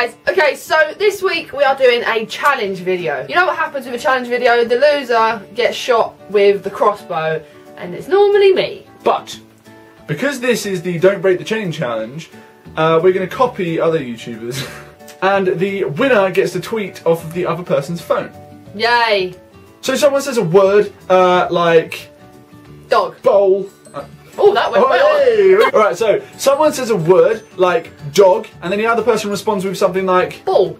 guys. Okay, so this week we are doing a challenge video. You know what happens with a challenge video? The loser gets shot with the crossbow, and it's normally me. But because this is the Don't Break the Chain challenge, uh, we're going to copy other YouTubers, and the winner gets to tweet off of the other person's phone. Yay. So someone says a word uh, like Dog. bowl. Oh, that went oh, well. hey. Alright, so someone says a word like dog, and then the other person responds with something like Ball.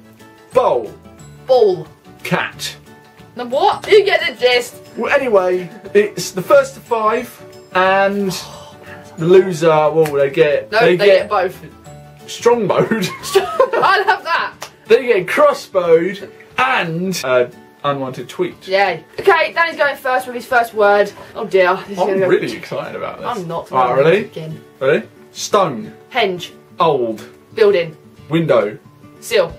bowl, Ball. cat. Now what? You get the gist. Well, anyway, it's the first to five, and the loser, well, they get No, they, get, both. Strongbow. I'll have that. they get crossbowed, and uh, unwanted tweet. Yay. Okay, Danny's going first with his first word. Oh dear. I'm gonna go- really excited about this. I'm not. Alright, ready? Again. Ready? Stone, Henge. old, Building. window, Seal.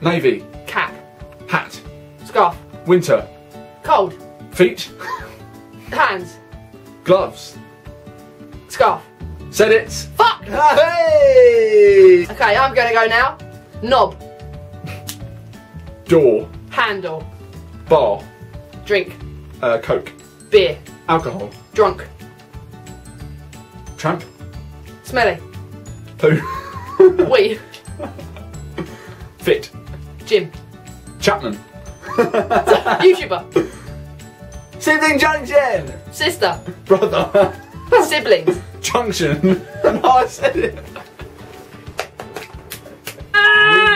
navy, Cap. hat, Scarf. winter, Cold. feet, Hands. gloves. Scarf. Said it. Fuck! Hey! Okay, I'm gonna go now. Knob. Door, Handle. Bar, Drink. uh, coke, Beer. alcohol, Drunk. tramp, Smelly. poo, Wee. fit, Jim. Chapman, YouTuber. sibling junction, Sister. brother, Siblings. junction. and I said it.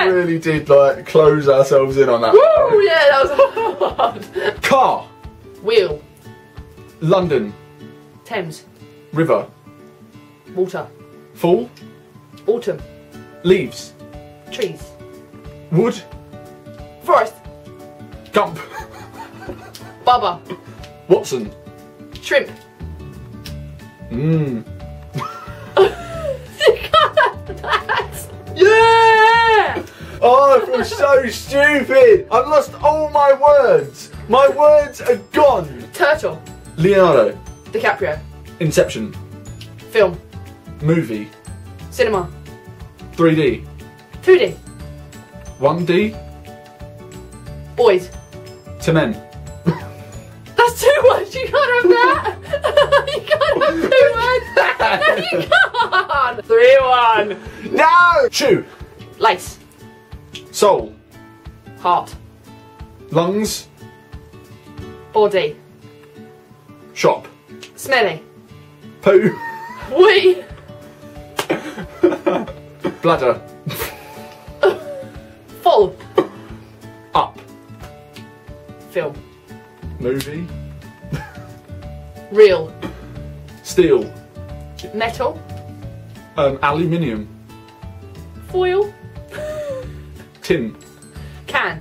Ah! We really did like close ourselves in on that. Woo! Yeah, that was hard. Car, Wheel. London, Thames. river, Water. fall, Autumn. leaves, Trees. wood, Forest. gump, Bubba. Watson. Shrimp. Mmm. You can't that. Yeah! Oh, I feel so stupid. I've lost all my words. My words are gone. Turtle. Leonardo, DiCaprio. Inception, Film. movie, Cinema. 3D, 2D. 1D, Boys. to men. That's two words. You can't have that. you can't have two words. No, you can't. Three, one. No! Shoe, Lace. Soul, Heart. lungs, Body. shop, Smelly. poo, Wee. bladder, Full. up, Film. movie, Real. steel, Metal. um, aluminium, Foil. Tin, Can.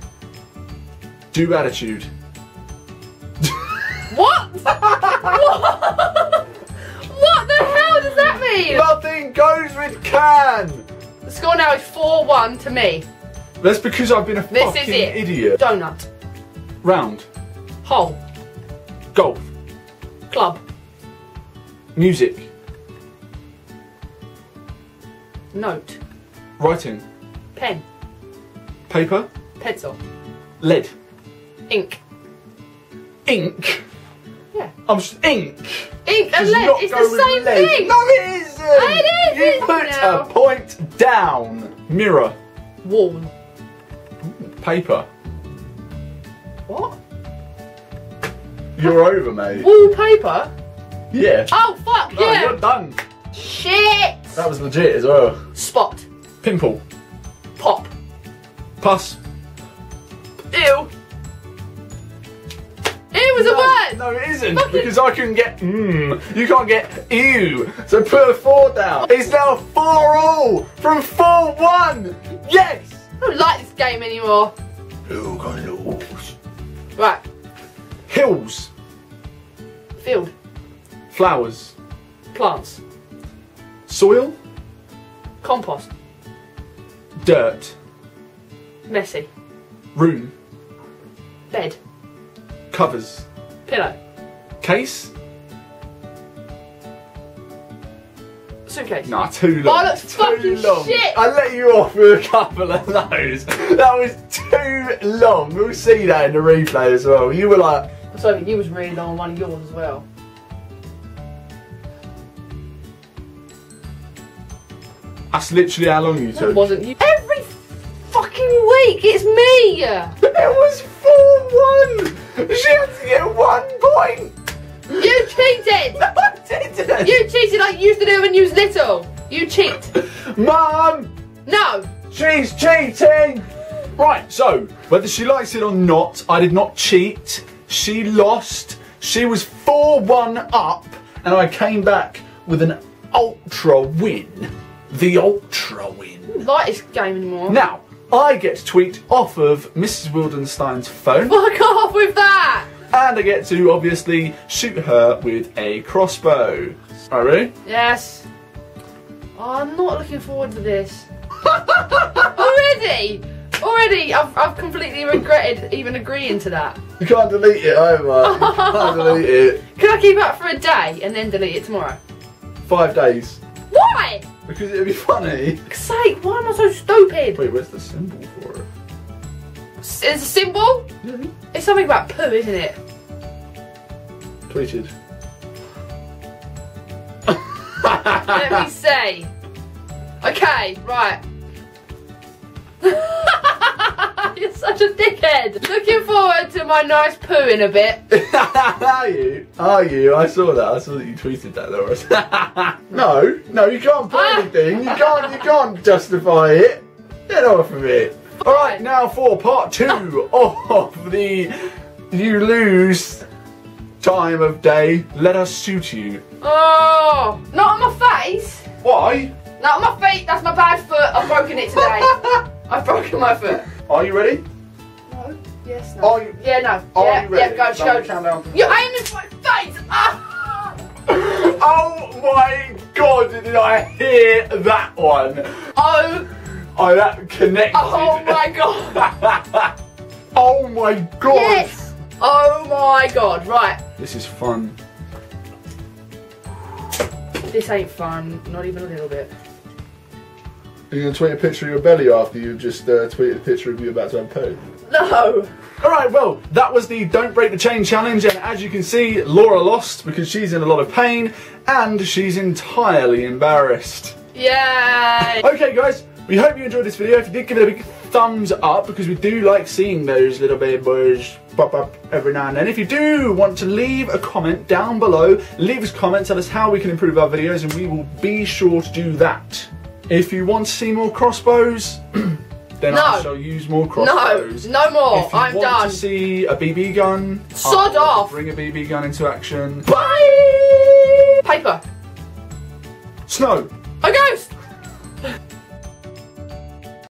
do attitude, What? what? What the hell does that mean? Nothing goes with can. The score now is 4 1 to me. That's because I've been a This is fucking it. idiot. Donut. Round, Hole. golf, Club. music, Note. writing, Pen. Paper, Pencil. lead, Ink. ink. Yeah. I'm just ink. Ink and lead. It's the same lead. thing. No, it isn't. Oh, it is, You put now? a point down. Mirror, Wall. paper. What? You're over, mate. Wallpaper? Yeah. Oh, fuck, Oh, yeah. you're done. Shit. That was legit as well. Spot. Pimple. Pus. Ew. Ew was a no, word. No, it isn't Fucking- because I can get mmm. You can't get ew. So put a four down. It's now four all from four one. Yes. I don't like this game anymore. Who gonna lose? Right. Hills, Field. flowers, Plants. soil, Compost. dirt, Messy. room, Bed. covers, Pillow. case, suitcase. Nah, too long. Oh, Bollocks, too fucking long. shit. I let you off with a couple of those. That was too long. We'll see that in the replay as well. You were like, So you was really long on one of yours as well. that's literally how long you took. wasn't you. Fucking week, it's me. It was 4 1. She had to get one point. You cheated. No, I didn't. You cheated like you used to do when you was little. You cheat. Mum, No. she's cheating. Right, so whether she likes it or not, I did not cheat. She lost. She was 4 1 up, and I came back with an ultra win. The ultra win. Like this game anymore. Now, I get to tweet off of Mrs. Wildenstein's phone, Fuck off with that. and I get to obviously shoot her with a crossbow. Alright, ready? Yes. Oh, I'm not looking forward to this. Already. Already, I've, I've completely regretted even agreeing to that. You can't delete it oh either. You can't delete it. Can I keep it up for a day and then delete it tomorrow? Five days. Why? Because it'd be funny. For sake, why am I so stupid? Wait, where's the symbol for it? It's a symbol? It's something about poo, isn't it? Tweeted. Let me see. Okay, right. You're such a dickhead. Looking forward to my nice poo in a bit. Are you? Are you? I saw that. I saw that you tweeted that, Loris. no, no, you can't put Ah. anything. You can't. You can't justify it. Get off of it. All right, now for part two of the you lose time of day. Let us shoot you. Oh, not on my face. Why? Not on my feet. That's my bad foot. I've broken it today. I've broken my foot. Are you ready? No. Yes. No. Are you? Yeah. No. Are yeah. you ready? Yeah. Go. Go. countdown You're aiming for my face. Ah. Oh my god, did I hear that one? Oh. Oh, that connected. Oh my god. oh my god. Yes. Oh my god. Right. This is fun. This ain't fun. Not even a little bit. Are you going to tweet a picture of your belly after you've just uh, tweeted a picture of you about to have poo? No. Alright, well, that was the Don't Break the Chain challenge, and as you can see, Laura lost because she's in a lot of pain and she's entirely embarrassed. Yay. Okay, guys, we hope you enjoyed this video. If you did, give it a big thumbs up because we do like seeing those little baby boys pop up every now and then. If you do want to leave a comment down below, leave us a comment, tell us how we can improve our videos, and we will be sure to do that. If you want to see more crossbows, then I shall use more crossbows. No more. If you I'm want done. to see a BB gun, Sod off. Bring a BB gun into action. Bye. Paper. Snow. A ghost.